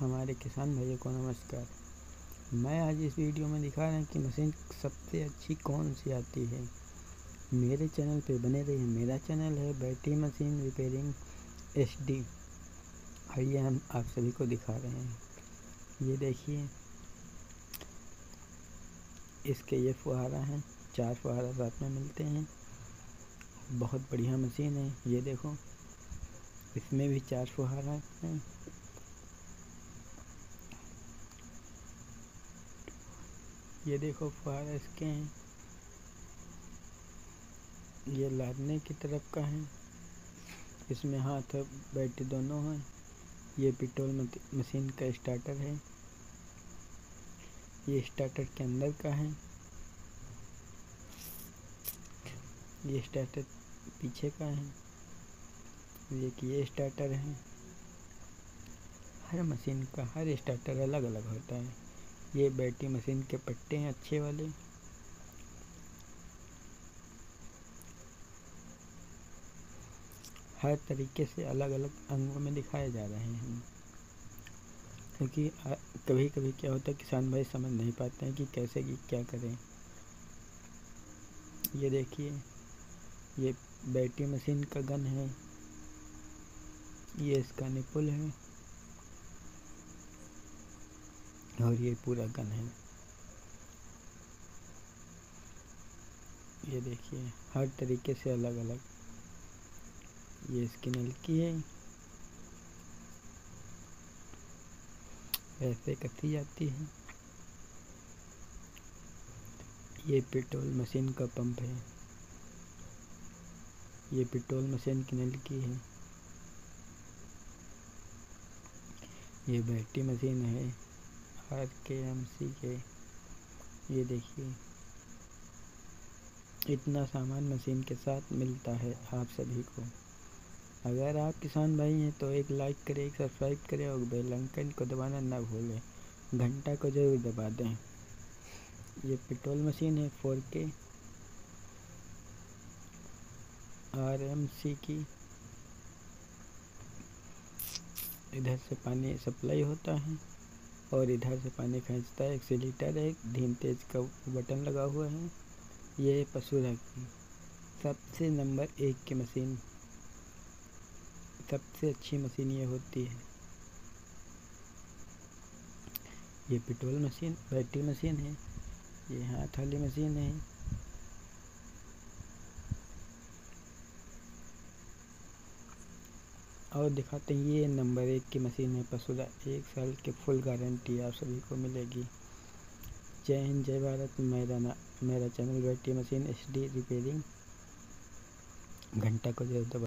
हमारे किसान भाइयों को नमस्कार। मैं आज इस वीडियो में दिखा रहा हूँ कि मशीन सबसे अच्छी कौन सी आती है? मेरे चैनल पे बने रहिए। मेरा चैनल है battery machine repairing H D. आइए हम आप सभी को दिखा रहे हैं। ये देखिए, इसके ये फुहारा हैं, चार फुहारा साथ में मिलते हैं। बहुत बढ़िया मशीन है। ये देखो, इसमें भी चार फुहारा हैं। ये देखो फुहारा इसके हैं। ये लादने की तरफ़ का है। इसमें हाथ और बैटरी दोनों हैं। ये पेट्रोल मशीन का स्टार्टर है। ये स्टार्टर के अंदर का है। ये स्टार्टर पीछे का है। ये कि ये स्टार्टर है। हर मशीन का, हर स्टार्टर अलग अलग होता है। ये बैटरी मशीन के पट्टे हैं अच्छे वाले। हर तरीके से अलग अलग अंगों में दिखाए जा रहे हैं। क्योंकि कभी कभी क्या होता है, किसान भाई समझ नहीं पाते हैं कि कैसे कि क्या करें। ये देखिए, ये बैटरी मशीन का गन है। ये इसका निपुल है। और ये पूरा गन है। ये देखिए, हर तरीके से अलग अलग ये इसकी नलकी है। ऐसे कसी जाती है। ये पेट्रोल मशीन का पंप है। ये पेट्रोल मशीन की नलकी है। ये बैटरी मशीन है। आर के एम सी के। ये देखिए। इतना सामान मशीन के साथ मिलता है आप सभी को। अगर आप किसान भाई हैं तो एक लाइक करें, एक सब्सक्राइब करें और बेल आइकन को दबाना ना भूलें। घंटा को ज़रूर दबा दें। ये पेट्रोल मशीन है four K R M C की इधर से पानी सप्लाई होता है। और इधर से पानी खींचता है, एक एक्सीटर है धीम तेज का बटन लगा हुआ है। ये पशु की सबसे नंबर एक की मशीन। सबसे अच्छी मशीन ये होती है। ये पेट्रोल मशीन, बैटरी मशीन है। ये हाथ वाली मशीन है। और दिखाते हैं, ये नंबर एक की मशीन है पसुदा एक साल की फुल गारंटी आप सभी को मिलेगी। जय हिंद, जय भारत, मेरा ना, मेरा चैनल बैठी मशीन एच डी रिपेयरिंग घंटा को ज़रूर दबा